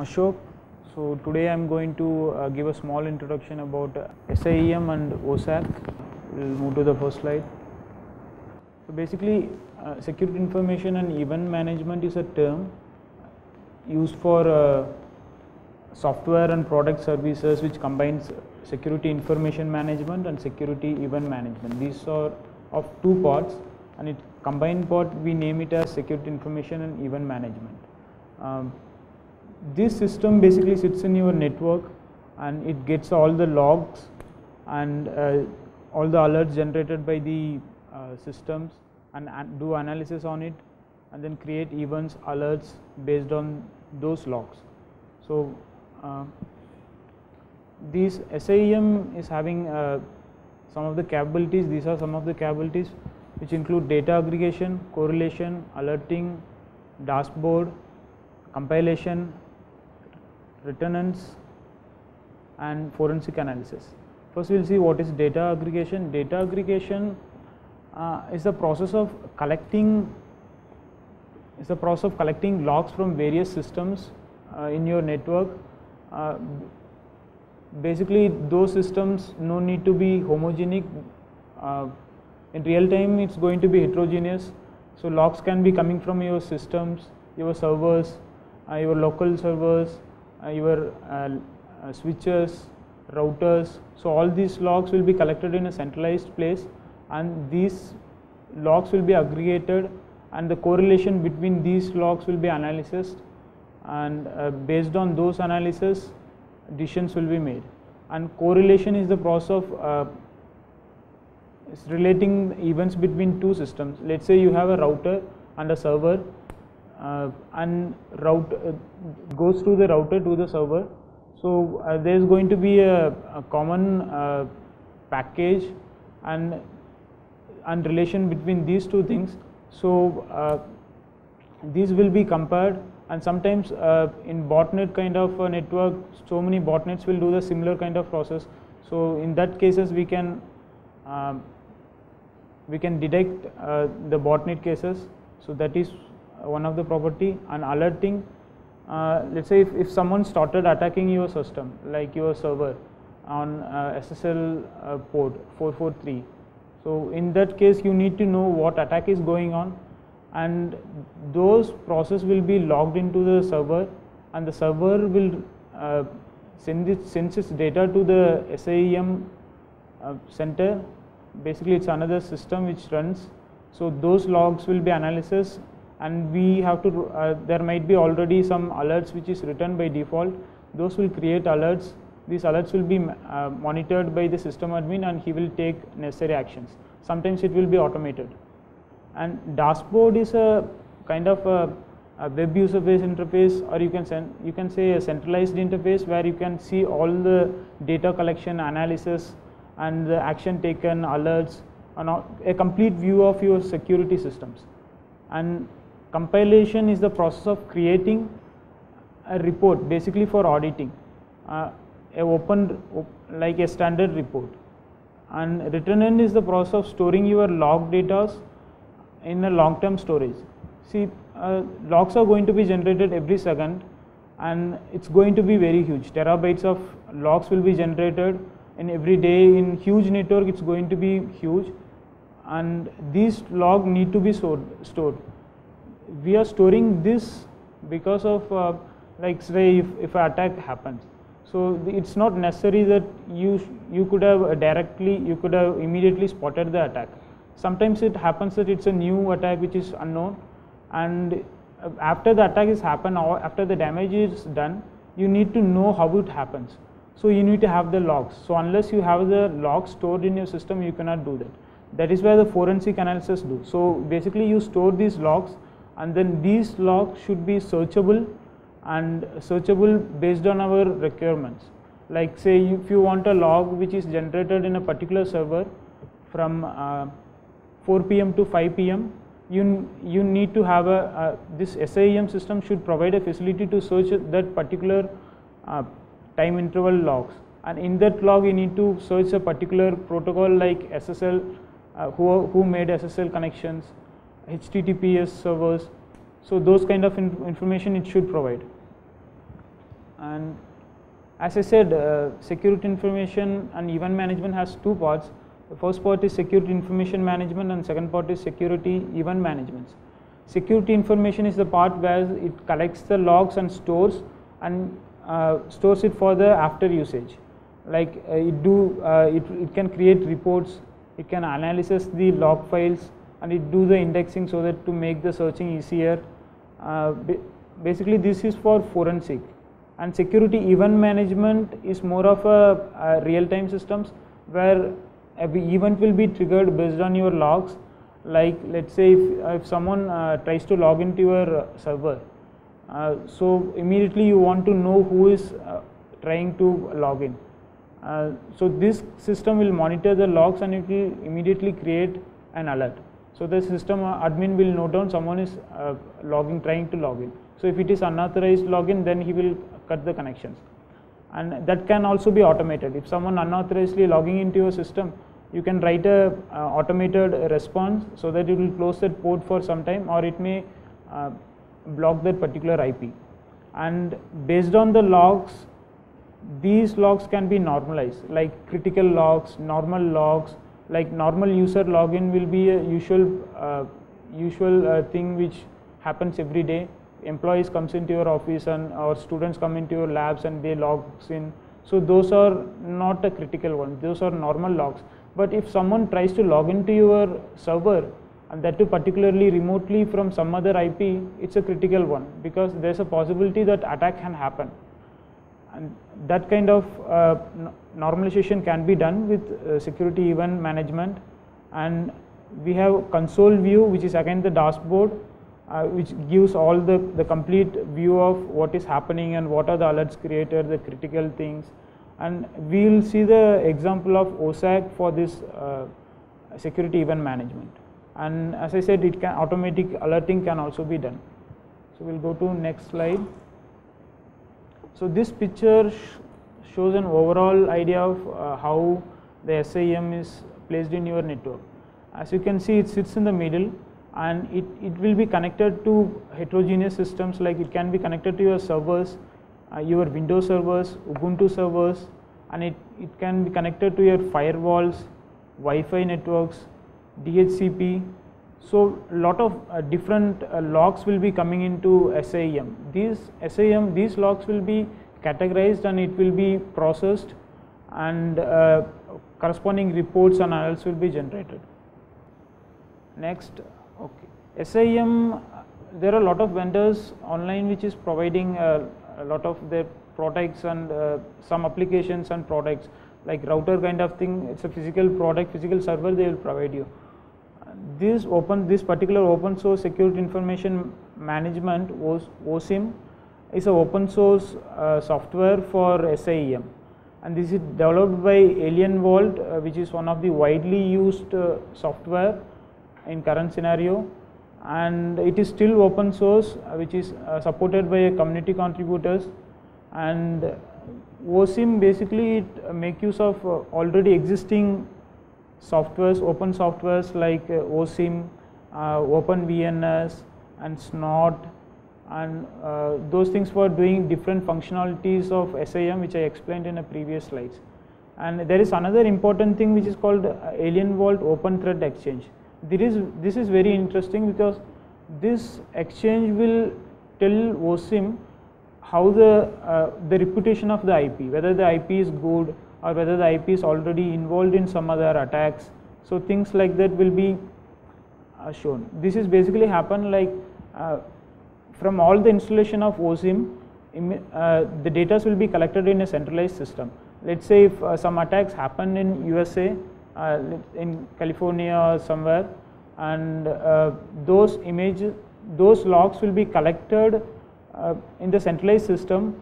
Ashok. So today I am going to uh, give a small introduction about SIEM and OSSEC. We'll move to the first slide. So basically, uh, security information and event management is a term used for uh, software and product services which combines security information management and security event management. These are of two parts and it combined part we name it as security information and event management. Um, this system basically sits in your network and it gets all the logs and uh, all the alerts generated by the uh, systems and an do analysis on it and then create events alerts based on those logs. So, uh, this SIEM is having uh, some of the capabilities these are some of the capabilities which include data aggregation, correlation, alerting, dashboard, compilation, retenance and forensic analysis. First we will see what is data aggregation. Data aggregation uh, is the process of collecting is the process of collecting logs from various systems uh, in your network. Uh, basically those systems no need to be homogenic uh, in real time it's going to be heterogeneous so logs can be coming from your systems your servers uh, your local servers your uh, uh, switches routers. So all these logs will be collected in a centralized place and these logs will be aggregated and the correlation between these logs will be analyzed and uh, based on those analysis decisions will be made. And correlation is the process of uh, relating events between two systems. Let's say you have a router and a server. uh, and route uh, goes through the router to the server. So uh, there is going to be a, a common uh, package and and relation between these two things. So uh, these will be compared and sometimes uh, in botnet kind of a network so many botnets will do the similar kind of process. So in that cases we can um, we can detect uh, the botnet cases. So that is one of the property and alerting uh, let's say if, if someone started attacking your system like your server on uh, SSL uh, port 443 so in that case you need to know what attack is going on and those process will be logged into the server and the server will uh, send, it, sends its data to the SIEM uh, center. Basically it's another system which runs. So those logs will be analysis and we have to uh, there might be already some alerts which is written by default. Those will create alerts. These alerts will be uh, monitored by the system admin and he will take necessary actions. Sometimes it will be automated. And dashboard is a kind of a, a web user base interface or you can send you can say a centralized interface where you can see all the data collection analysis and the action taken alerts and a complete view of your security systems. And compilation is the process of creating a report basically for auditing. Uh, a open like a standard report. And return end is the process of storing your log data in a long term storage. See uh, logs are going to be generated every second and it's going to be very huge. Terabytes of logs will be generated in every day. In huge network it's going to be huge. And these log need to be stored. We are storing this because of uh, like say if, if an attack happens. So it's not necessary that you you could have directly you could have immediately spotted the attack. Sometimes it happens that it's a new attack which is unknown and after the attack is happened or after the damage is done you need to know how it happens. So you need to have the logs. So unless you have the logs stored in your system you cannot do that. That is where the forensic analysis do. So basically you store these logs and then these logs should be searchable and searchable based on our requirements. Like say if you want a log which is generated in a particular server from uh, 4 pm to 5 pm you you need to have a this SIEM system should provide a facility to search that particular uh, time interval logs. And in that log you need to search a particular protocol like SSL uh, who, who made SSL connections HTTPS servers so those kind of in information it should provide and as I said uh, security information and event management has two parts. The first part is security information management and second part is security event management. Security information is the part where it collects the logs and stores and uh, stores it for the after usage. Like uh, it do, uh, it, it can create reports, it can analyze the log files and it do the indexing so that to make the searching easier. Uh, basically this is for forensic. And security event management is more of a, a real time systems where every event will be triggered based on your logs. Like let's say if, if someone uh, tries to log into your server uh, so immediately you want to know who is uh, trying to log in. Uh, so this system will monitor the logs and it will immediately create an alert so the system admin will note down someone is uh, logging trying to log in. So if it is unauthorized login then he will cut the connections. And that can also be automated. If someone unauthorizedly logging into your system you can write a uh, automated response so that it will close that port for some time or it may uh, block that particular IP and based on the logs these logs can be normalized like critical logs normal logs like normal user login will be a usual uh, usual uh, thing which happens every day. Employees comes into your office and or students come into your labs and they logs in. So those are not a critical one. Those are normal logs. But if someone tries to log into your server and that too particularly remotely from some other IP, it's a critical one because there's a possibility that attack can happen. And that kind of uh, normalization can be done with uh, security event management and we have console view which is again the dashboard uh, which gives all the, the complete view of what is happening and what are the alerts created, the critical things and we will see the example of OSSEC for this uh, security event management and as I said it can automatic alerting can also be done. So we will go to next slide. So this picture sh shows an overall idea of uh, how the SIEM is placed in your network. As you can see it sits in the middle and it, it will be connected to heterogeneous systems like it can be connected to your servers uh, your Windows servers, Ubuntu servers and it, it can be connected to your firewalls, Wi-Fi networks, DHCP. So lot of uh, different uh, logs will be coming into SIEM. These SIEM, these logs will be categorized and it will be processed and uh, corresponding reports and alerts will be generated. Next, okay, SIEM, there are a lot of vendors online which is providing uh, a lot of their products and uh, some applications and products like router kind of thing it's a physical product physical server they will provide you this open this particular open source security information management OSSIM is a open source uh, software for SIEM and this is developed by Alien Vault uh, which is one of the widely used uh, software in current scenario. And it is still open source uh, which is uh, supported by community contributors. And OSSIM basically it uh, make use of already existing softwares open softwares like OSSIM, OpenVAS and Snort and uh, those things for doing different functionalities of SIEM which I explained in a previous slides. And there is another important thing which is called Alien Vault Open Threat Exchange there is this is very interesting because this exchange will tell OSSIM how the uh, the reputation of the IP whether the IP is good or whether the IP is already involved in some other attacks. So things like that will be uh, shown. This is basically happen like uh, from all the installation of OSSIM uh, the data will be collected in a centralized system. Let's say if uh, some attacks happen in USA uh, in California or somewhere and uh, those images those logs will be collected in the centralized system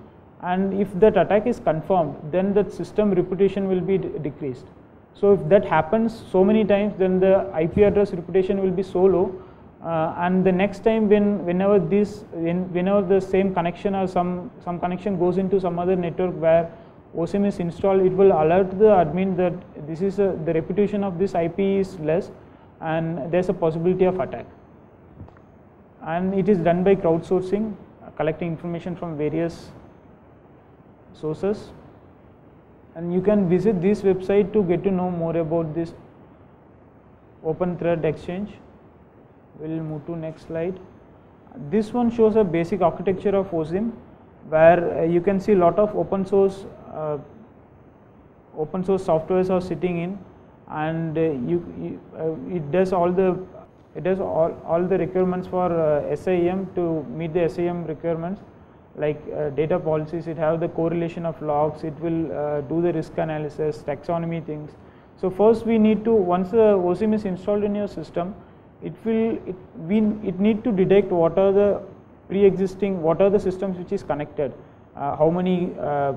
and if that attack is confirmed then that system reputation will be decreased. So if that happens so many times then the IP address reputation will be so low uh, and the next time when whenever this when, whenever the same connection or some some connection goes into some other network where OSSIM is installed, it will alert the admin that this is a, the reputation of this IP is less and there is a possibility of attack. And it is done by crowdsourcing, collecting information from various sources. And you can visit this website to get to know more about this open threat exchange. We'll move to next slide. This one shows a basic architecture of OSSIM where uh, you can see lot of open source uh, open source softwares are sitting in. And uh, you, you uh, it does all the it does all, all the requirements for uh, SIEM to meet the SIEM requirements like uh, data policies it have the correlation of logs it will uh, do the risk analysis taxonomy things. So first we need to once the OSSIM is installed in your system it will it we it need to detect what are the pre-existing what are the systems which is connected. Uh, how many uh,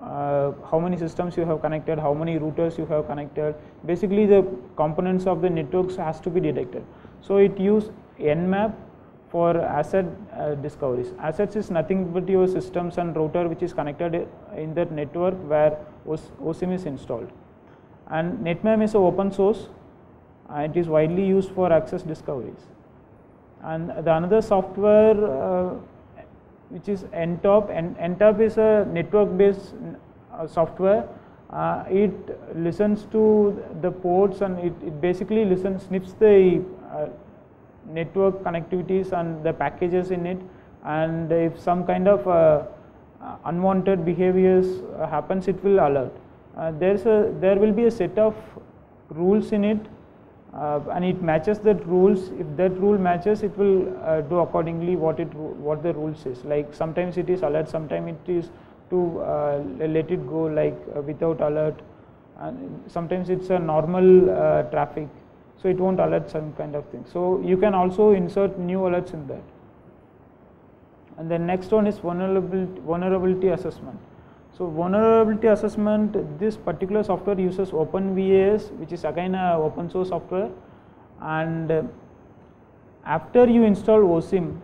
uh, how many systems you have connected how many routers you have connected. Basically the components of the networks has to be detected. So it use nmap for asset uh, discoveries assets is nothing but your systems and router which is connected in that network where OSSIM is installed and netmap is open source uh, it is widely used for access discoveries and the another software uh, which is NTOP. N NTOP is a network based uh, software. Uh, it listens to the ports and it, it basically listens snips the uh, network connectivities and the packages in it. And if some kind of uh, unwanted behaviors happens it will alert. there's a there will be a set of rules in it uh, and it matches that rules. If that rule matches it will uh, do accordingly what it what the rule says like sometimes it is alert sometimes it is to uh, let it go like uh, without alert. And sometimes it's a normal uh, traffic so it won't alert some kind of thing so you can also insert new alerts in that and the next one is vulnerability vulnerability assessment so vulnerability assessment, this particular software uses OpenVAS, which is again a open source software. And uh, after you install OSSIM,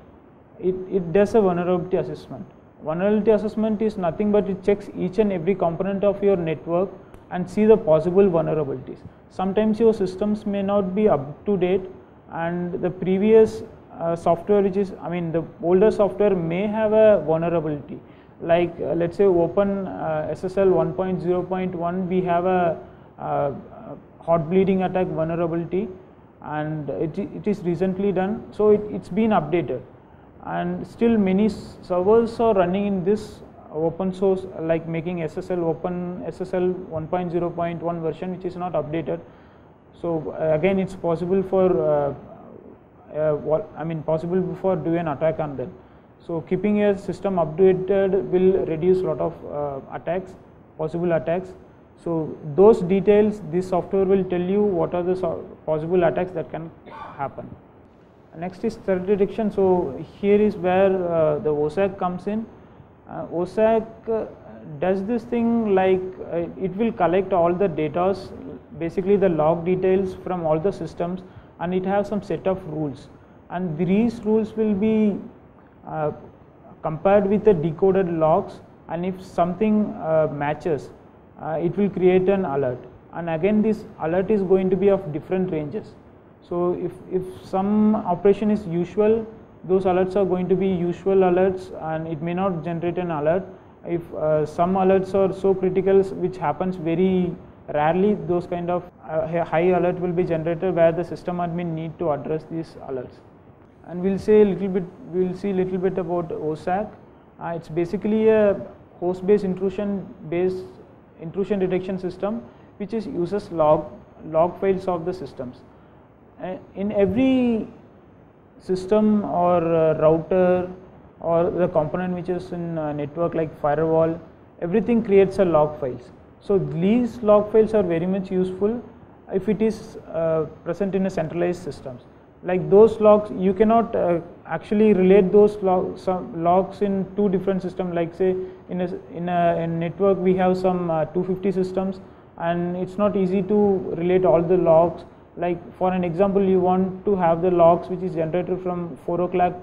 it, it does a vulnerability assessment. Vulnerability assessment is nothing but it checks each and every component of your network and see the possible vulnerabilities. Sometimes your systems may not be up to date and the previous uh, software which is, I mean the older software may have a vulnerability like uh, let's say open uh, SSL 1.0.1 we have a, a, hot bleeding attack vulnerability and it, it is recently done so it, it's been updated and still many servers are running in this open source like making SSL open SSL 1.0.1 version which is not updated so uh, again it's possible for uh, uh, what I mean possible for do an attack on that so keeping a system updated will reduce lot of attacks, possible attacks. So those details, this software will tell you what are the so possible attacks that can happen. Next is threat detection. So here is where uh, the OSSEC comes in. Uh, OSSEC uh, does this thing like uh, it will collect all the data, basically the log details from all the systems and it has some set of rules and these rules will be uh, compared with the decoded logs and if something matches it will create an alert and again this alert is going to be of different ranges. So if, if some operation is usual those alerts are going to be usual alerts and it may not generate an alert. If uh, some alerts are so critical which happens very rarely those kind of uh, high alert will be generated where the system admin need to address these alerts and we'll say a little bit we'll see a little bit about OSSEC. Uh, it's basically a host based intrusion based intrusion detection system which is uses log log files of the systems. Uh, in every system or router or the component which is in network like firewall everything creates a log files. So these log files are very much useful if it is uh, present in a centralized systems. Like those logs you cannot uh, actually relate those log, logs in two different systems. Like say in a, in a, in network we have some uh, 250 systems and it's not easy to relate all the logs like for an example you want to have the logs which is generated from 4 o'clock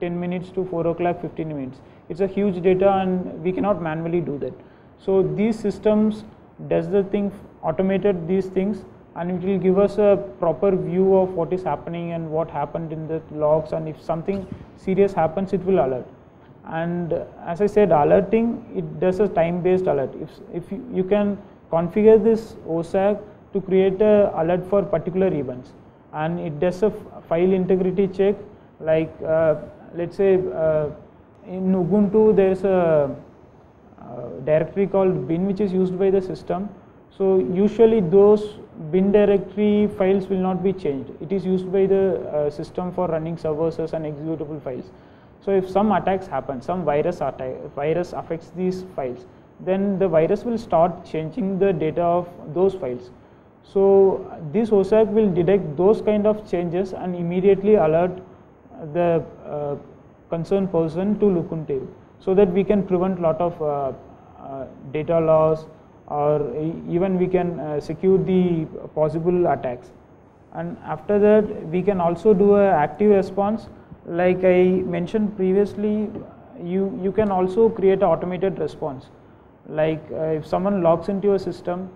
10 minutes to 4 o'clock 15 minutes. It's a huge data and we cannot manually do that. So these systems does the thing automated these things and it will give us a proper view of what is happening and what happened in the logs and if something serious happens it will alert. And as I said alerting it does a time based alert. If, if you, you can configure this OSSEC to create a alert for particular events. And it does a file integrity check like uh, let's say uh, in Ubuntu there is a uh, directory called bin which is used by the system. So usually those bin directory files will not be changed. It is used by the uh, system for running servers and executable files. So if some attacks happen some virus attack virus affects these files then the virus will start changing the data of those files so this OSSEC will detect those kind of changes and immediately alert the uh, concerned person to look into so that we can prevent lot of uh, uh, data loss or even we can uh, secure the possible attacks. And after that we can also do a active response. Like I mentioned previously you you can also create an automated response. Like uh, if someone logs into your system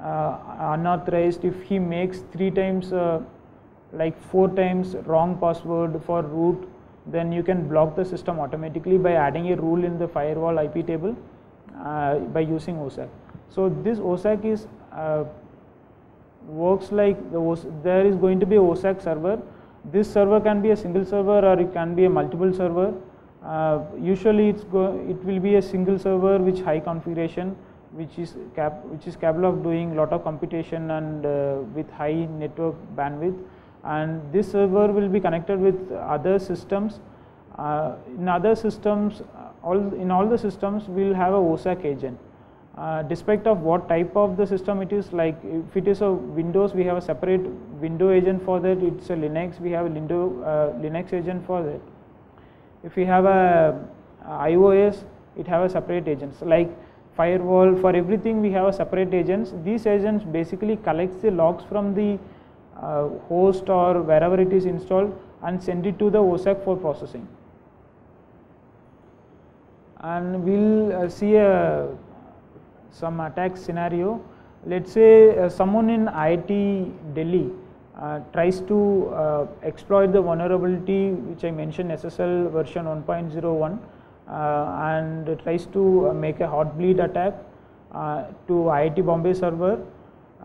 unauthorized if he makes three times uh, like four times wrong password for root then you can block the system automatically by adding a rule in the firewall IP table uh, by using OSSEC. So this OSSEC is uh, works like the OS there is going to be OSSEC server. This server can be a single server or it can be a multiple server. Uh, usually it's go it will be a single server which high configuration which is cap which is capable of doing lot of computation and uh, with high network bandwidth and this server will be connected with other systems. Uh, in other systems, all in all the systems we will have a OSSEC agent. Uh, despite of what type of the system it is like if it is a Windows we have a separate window agent for that it's a Linux we have a window, uh, Linux agent for that. If we have a, a iOS it have a separate agents like firewall for everything we have a separate agents these agents basically collects the logs from the uh, host or wherever it is installed and send it to the OSSEC for processing. And we will uh, see a, some attack scenario. Let us say uh, someone in IIT Delhi uh, tries to uh, exploit the vulnerability which I mentioned SSL version 1.01 uh, and tries to make a heartbleed attack to IIT Bombay server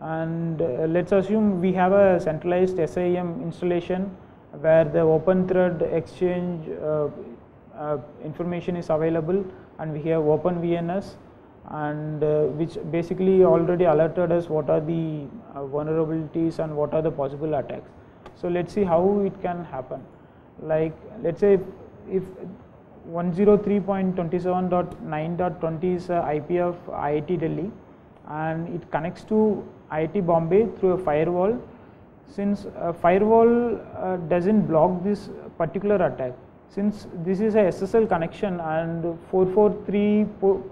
and uh, let's assume we have a centralized SIEM installation where the open threat exchange uh, uh, information is available and we have open VAS and uh, which basically already alerted us what are the uh, vulnerabilities and what are the possible attacks. So let's see how it can happen like let's say if 103.27.9.20 is IP of IIT Delhi and it connects to IIT Bombay through a firewall. Since a firewall uh, doesn't block this particular attack, since this is a SSL connection and 443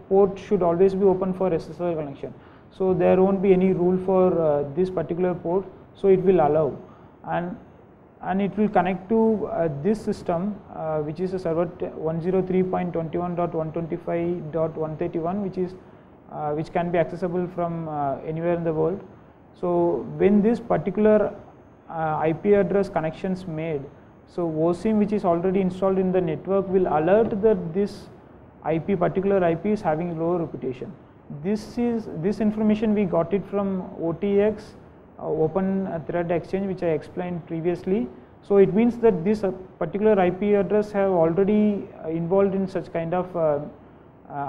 port should always be open for SSL connection. So there won't be any rule for uh, this particular port, so it will allow and and it will connect to uh, this system uh, which is a server 103.21.125.131 which is uh, which can be accessible from uh, anywhere in the world. So when this particular uh, IP address connections made, so OSSIM which is already installed in the network will alert that this IP particular IP is having low reputation. This is this information we got it from OTX Open Threat Exchange which I explained previously. So it means that this uh, particular IP address have already involved in such kind of uh,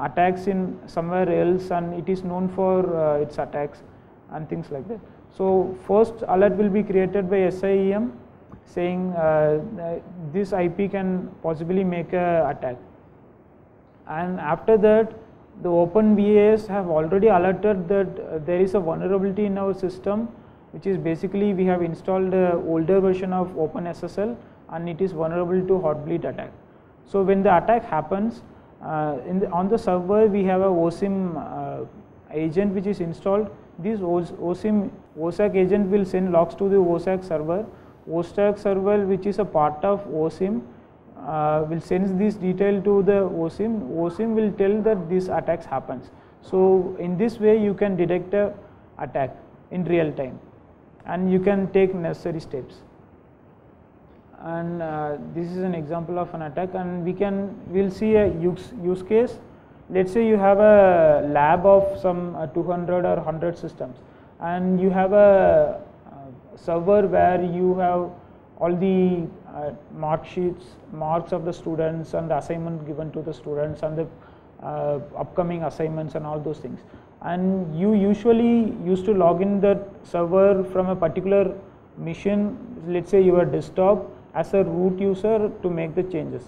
attacks in somewhere else and it is known for uh, its attacks and things like that. So first alert will be created by SIEM saying uh, this IP can possibly make a attack and after that the open VAS have already alerted that uh, there is a vulnerability in our system which is basically we have installed older version of OpenSSL and it is vulnerable to heartbleed attack. So when the attack happens uh, the, on the server we have a OSSIM uh, agent which is installed. This OSSIM OSSEC agent will send logs to the OSSEC server. OSSEC server which is a part of OSSIM uh, will send this detail to the OSSIM. OSSIM will tell that this attacks happens. So in this way you can detect a attack in real time and you can take necessary steps. and uh, this is an example of an attack. And we can we'll see a use, use case. Let's say you have a lab of some uh, 200 or 100 systems. And you have a uh, server where you have all the uh, mark sheets marks of the students and the assignment given to the students and the uh, upcoming assignments and all those things and you usually used to log in the server from a particular machine let's say your desktop as a root user to make the changes.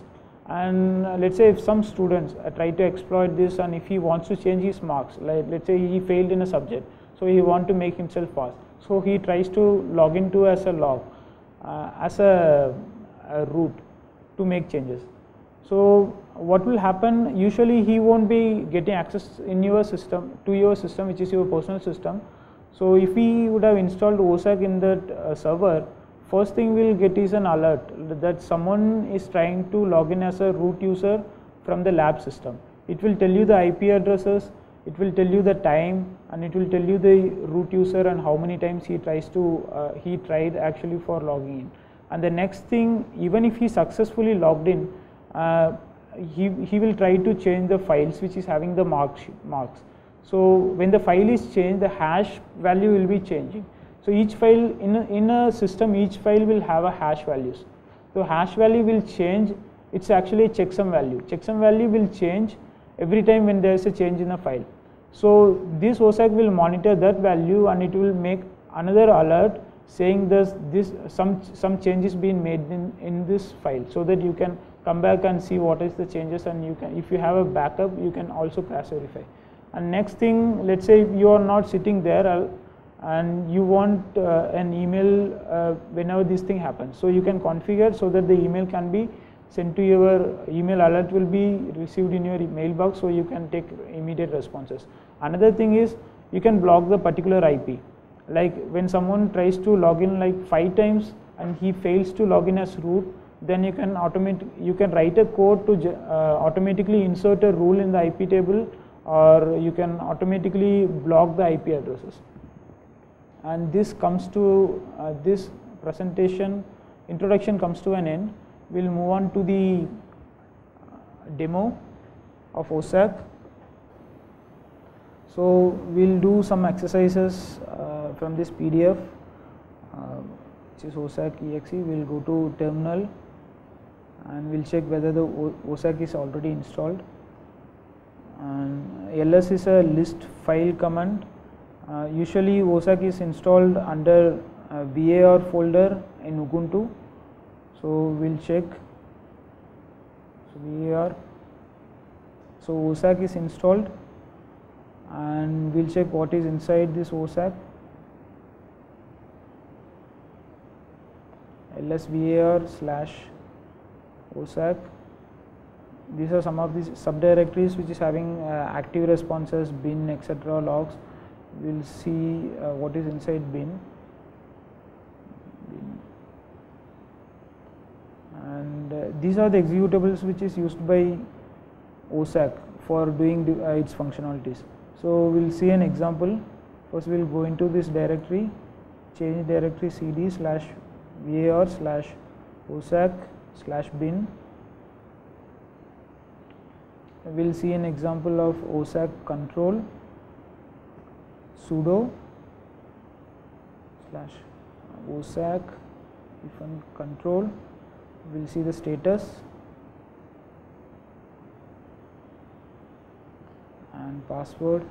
And uh, let's say if some students uh, try to exploit this and if he wants to change his marks like let's say he failed in a subject so he want to make himself pass so he tries to log into as a log uh, as a, a root to make changes. So what will happen usually he won't be getting access in your system to your system which is your personal system. So if he would have installed OSSEC in that uh, server first thing we'll get is an alert that someone is trying to log in as a root user from the lab system. It will tell you the IP addresses it will tell you the time and it will tell you the root user and how many times he tries to uh, he tried actually for logging in. And the next thing even if he successfully logged in uh, he, he will try to change the files which is having the mark, marks. So when the file is changed the hash value will be changing. So each file in a, in a system each file will have a hash values. So hash value will change it's actually a checksum value. Checksum value will change every time when there is a change in a file. So this OSSEC will monitor that value and it will make another alert saying this this some some changes being made in, in this file so that you can come back and see what is the changes and you can if you have a backup you can also crash verify. And next thing let's say you are not sitting there and you want uh, an email uh, whenever this thing happens. So you can configure so that the email can be sent to your email alert will be received in your mailbox so you can take immediate responses. Another thing is you can block the particular ip like when someone tries to log in like five times and he fails to log in as root then you can automate you can write a code to uh, automatically insert a rule in the IP table or you can automatically block the IP addresses. And this comes to uh, this presentation introduction comes to an end. We will move on to the demo of OSSEC so we will do some exercises uh, from this PDF uh, which is OSSEC exe we will go to terminal and we will check whether the OSSEC is already installed. And ls is a list file command. Uh, usually OSSEC is installed under uh, var folder in Ubuntu. So we will check. So var so OSSEC is installed. And we will check what is inside this OSSEC lsvar slash OSSEC. These are some of these subdirectories which is having uh, active responses, bin, etc. logs. We will see uh, what is inside bin. bin. And uh, these are the executables which is used by OSSEC for doing uh, its functionalities. So we will see an example. First we will go into this directory, change directory cd slash var slash OSSEC slash bin. We will see an example of OSSEC control sudo slash OSSEC if control. We will see the status and password.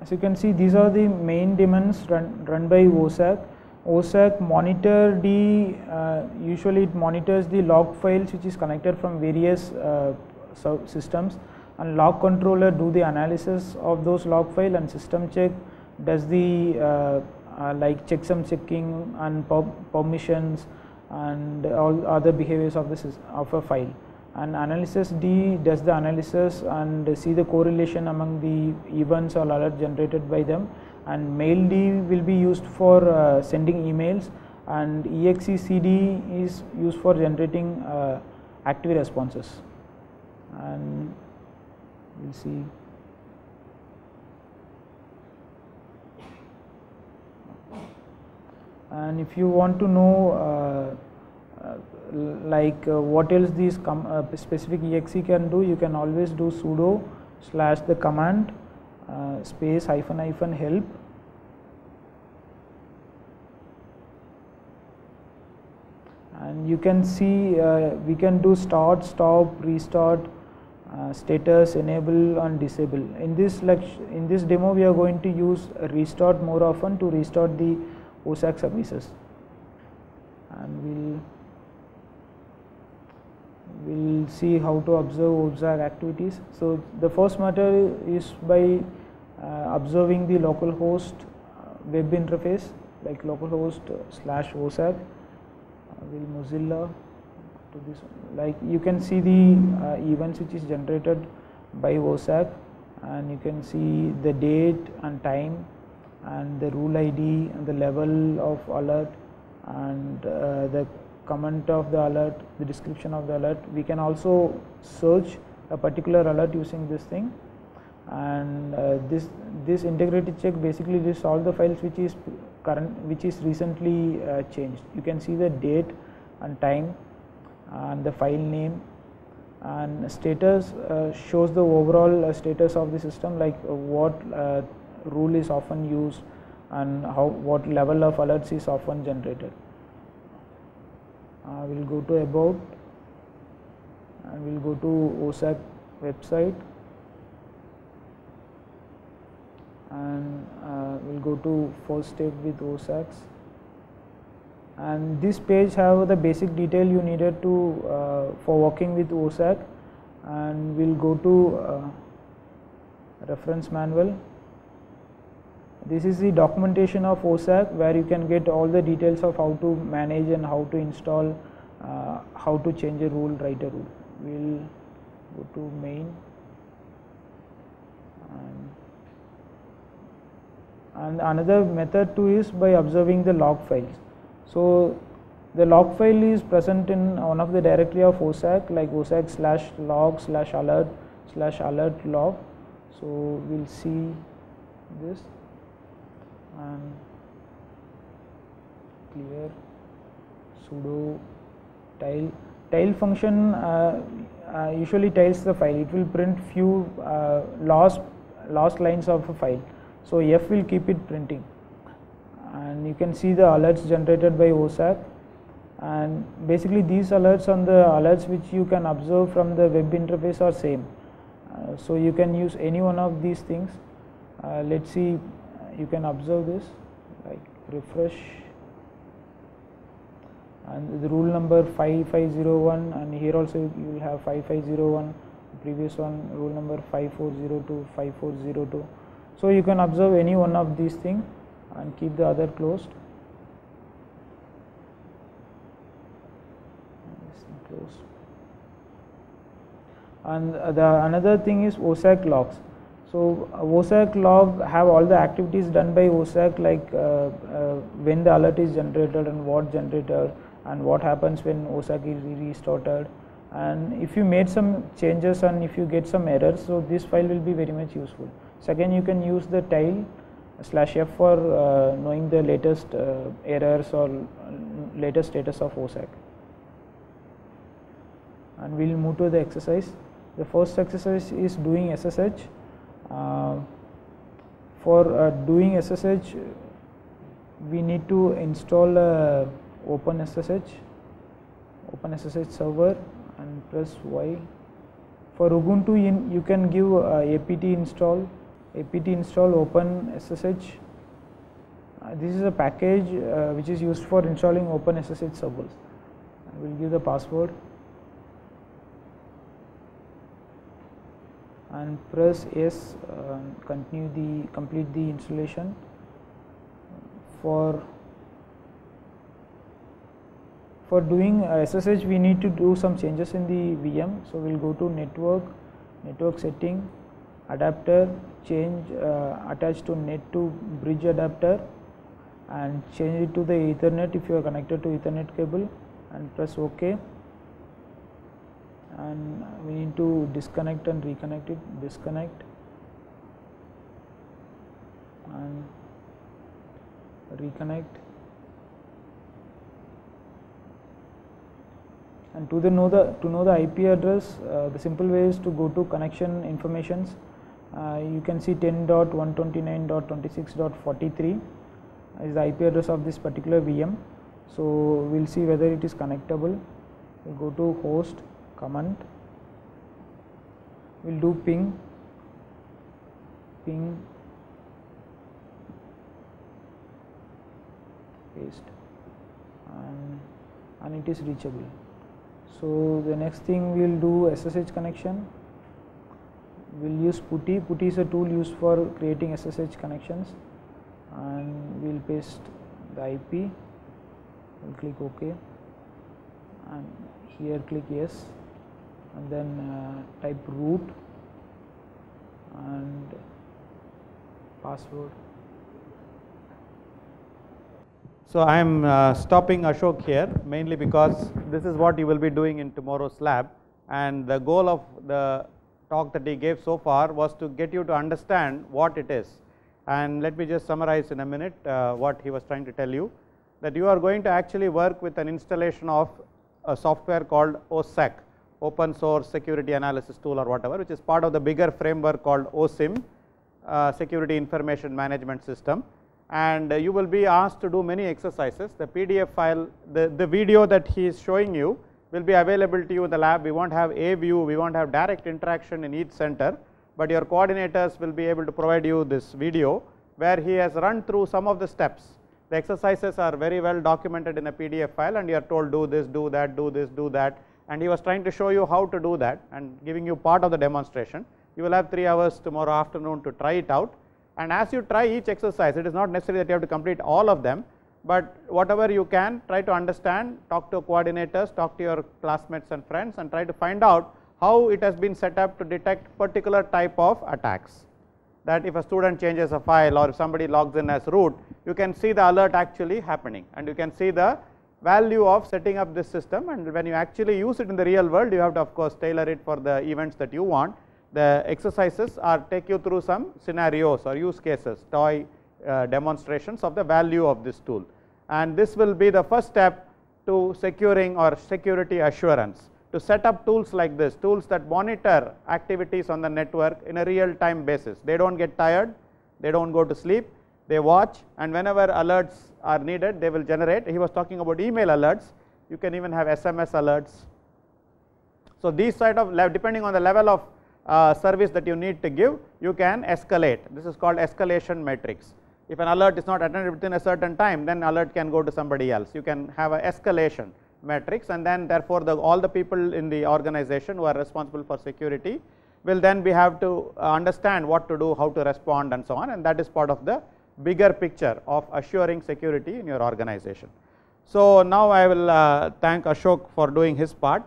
As you can see these are the main daemons run, run by OSSEC OSSEC monitor the uh, usually it monitors the log files which is connected from various uh, systems. And log controller do the analysis of those log file and system check does the uh, uh like checksum checking and permissions and all other behaviors of the of a file. And analysis D does the analysis and see the correlation among the events or alert generated by them and mailD will be used for uh, sending emails. And execd is used for generating uh, active responses. And we will see. And if you want to know uh, uh, like uh, what else this uh, specific exe can do you can always do sudo slash the command uh, space hyphen hyphen help. And you can see uh, we can do start stop restart uh, status enable and disable. In this in this demo we are going to use restart more often to restart the OSSEC services. And we'll we'll see how to observe OSSEC activities. So, the first matter is by observing the localhost uh, web interface like localhost slash OSSEC uh, will Mozilla to this like you can see the uh, events which is generated by OSSEC and you can see the date and time and the rule ID and the level of alert and uh, the comment of the alert, the description of the alert. We can also search a particular alert using this thing and uh, this this integrity check basically lists all the files which is current which is recently uh, changed. You can see the date and time and the file name and status uh, shows the overall uh, status of the system like uh, what uh, rule is often used and how what level of alerts is often generated. We will go to about and we will go to OSSEC website and uh, we will go to first step with OSSECs and this page have the basic detail you needed to uh, for working with OSSEC and we will go to uh, reference manual. This is the documentation of OSSEC where you can get all the details of how to manage and how to install, uh, how to change a rule, write a rule. We will go to main. And, and another method too is by observing the log files. So, the log file is present in one of the directory of OSSEC like OSSEC slash log slash alert slash alert log. So, we will see this and clear sudo tile tile function uh, uh, usually tiles the file it will print few uh, lost lost lines of a file so f will keep it printing. And you can see the alerts generated by OSSEC and basically these alerts on the alerts which you can observe from the web interface are same. Uh, so you can use any one of these things. Uh, let's see you can observe this. Like refresh. And the rule number 5501 and here also you will have 5501 previous one rule number 5402 5402 so you can observe any one of these things and keep the other closed. Close and the another thing is OSSEC logs. So OSSEC log have all the activities done by OSSEC like uh, uh, when the alert is generated and what generated and what happens when OSSEC is restarted and if you made some changes and if you get some errors so this file will be very much useful. Second you can use the tile slash f for uh, knowing the latest uh, errors or latest status of OSSEC and we will move to the exercise. The first exercise is doing SSH uh, for uh, doing SSH we need to install uh, OpenSSH OpenSSH server and press Y. For Ubuntu in, you can give apt install apt install OpenSSH uh, this is a package uh, which is used for installing OpenSSH servers. I will give the password. And press yes uh, continue the complete the installation for for doing uh, SSH we need to do some changes in the VM so we'll go to network network setting adapter change uh, attached to net to bridge adapter and change it to the ethernet if you are connected to ethernet cable and press ok. And we need to disconnect and reconnect it disconnect. And reconnect. And to the know the to know the IP address uh, the simple way is to go to connection informations uh, you can see 10.129.26.43 is the IP address of this particular VM so we will see whether it is connectable. We will go to host command. We will do ping. Ping. Paste. And, and it is reachable. So, the next thing we will do SSH connection, we will use PuTTY, PuTTY is a tool used for creating SSH connections. And we will paste the IP, we will click OK. And here click yes. And then uh, type root and password. So, I am uh, stopping Ashok here mainly because this is what you will be doing in tomorrow's lab. And the goal of the talk that he gave so far was to get you to understand what it is. And let me just summarize in a minute uh, what he was trying to tell you that you are going to actually work with an installation of a software called OSSEC open source security analysis tool or whatever which is part of the bigger framework called OSSIM uh, security information management system and you will be asked to do many exercises. The PDF file, the, the video that he is showing you will be available to you in the lab. We won't have A-VIEW, we won't have direct interaction in each center, but your coordinators will be able to provide you this video where he has run through some of the steps. The exercises are very well documented in a PDF file and you are told do this, do that, do this, do that and he was trying to show you how to do that and giving you part of the demonstration. You will have 3 hours tomorrow afternoon to try it out and as you try each exercise it is not necessary that you have to complete all of them, but whatever you can try to understand talk to coordinators, talk to your classmates and friends and try to find out how it has been set up to detect particular type of attacks. That if a student changes a file or if somebody logs in as root you can see the alert actually happening. And you can see the value of setting up this system. And when you actually use it in the real world you have to of course tailor it for the events that you want. The exercises are take you through some scenarios or use cases toy uh, demonstrations of the value of this tool. And this will be the first step to securing or security assurance to set up tools like this tools that monitor activities on the network in a real time basis. They do not get tired they do not go to sleep they watch and whenever alerts are needed they will generate. He was talking about email alerts. You can even have sms alerts. So these side of depending on the level of uh, service that you need to give, you can escalate. This is called escalation matrix. If an alert is not attended within a certain time, then alert can go to somebody else. You can have a escalation matrix and then therefore, the all the people in the organization who are responsible for security will then we have to understand what to do, how to respond and so on and that is part of the bigger picture of assuring security in your organization. So, now I will uh, thank Ashok for doing his part